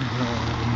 No.